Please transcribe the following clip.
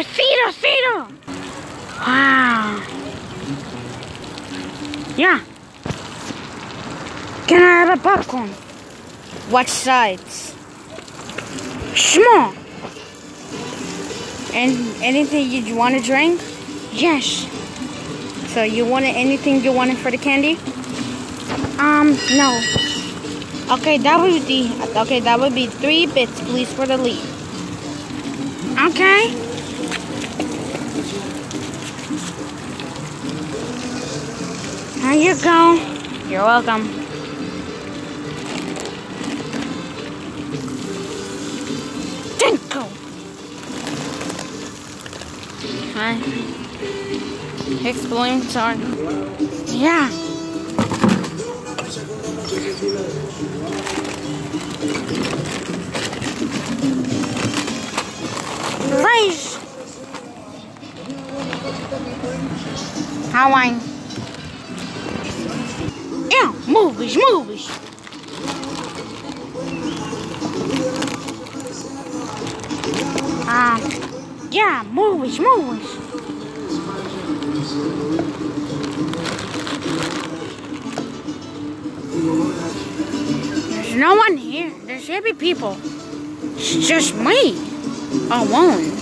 us, feed us, feed us. Wow. Yeah. Can I have a popcorn? What size? Small. And anything you want to drink? Yes. So you wanted anything you wanted for the candy? Um, no. Okay, that would be okay. That would be three bits, please, for the lead. Okay. There you go. You're welcome. Dinko. Hi. Explain, sorry. Yeah. Rice. Hawaii. Yeah, movies, movies. Um, yeah, movies, movies. There's no one here. There should be people. It's just me alone.